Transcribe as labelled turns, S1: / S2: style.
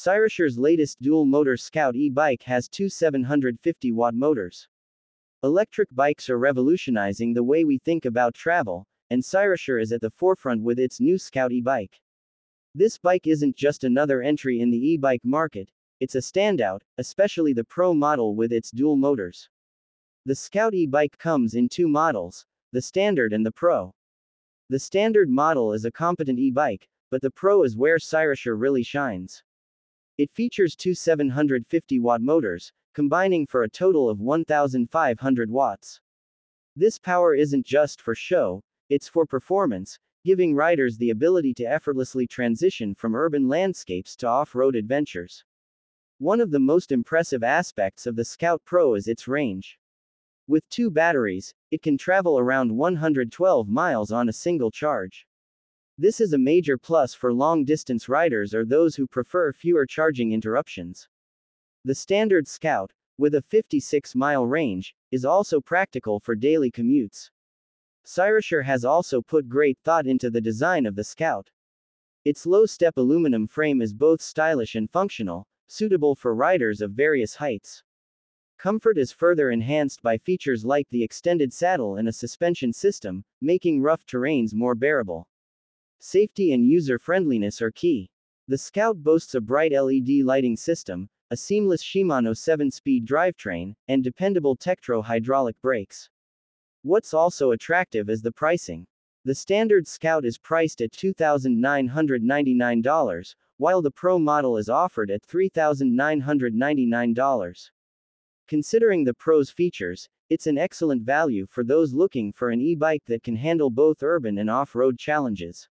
S1: Cyrusher's latest dual-motor Scout e-bike has two 750-watt motors. Electric bikes are revolutionizing the way we think about travel, and Cyrusher is at the forefront with its new Scout e-bike. This bike isn't just another entry in the e-bike market, it's a standout, especially the Pro model with its dual motors. The Scout e-bike comes in two models, the Standard and the Pro. The Standard model is a competent e-bike, but the Pro is where Cyrusher really shines. It features two 750 watt motors, combining for a total of 1,500 watts. This power isn't just for show, it's for performance, giving riders the ability to effortlessly transition from urban landscapes to off-road adventures. One of the most impressive aspects of the Scout Pro is its range. With two batteries, it can travel around 112 miles on a single charge. This is a major plus for long-distance riders or those who prefer fewer charging interruptions. The standard Scout, with a 56-mile range, is also practical for daily commutes. Cyrusher has also put great thought into the design of the Scout. Its low-step aluminum frame is both stylish and functional, suitable for riders of various heights. Comfort is further enhanced by features like the extended saddle and a suspension system, making rough terrains more bearable. Safety and user-friendliness are key. The Scout boasts a bright LED lighting system, a seamless Shimano 7-speed drivetrain, and dependable Tektro hydraulic brakes. What's also attractive is the pricing. The standard Scout is priced at $2,999, while the Pro model is offered at $3,999. Considering the Pro's features, it's an excellent value for those looking for an e-bike that can handle both urban and off-road challenges.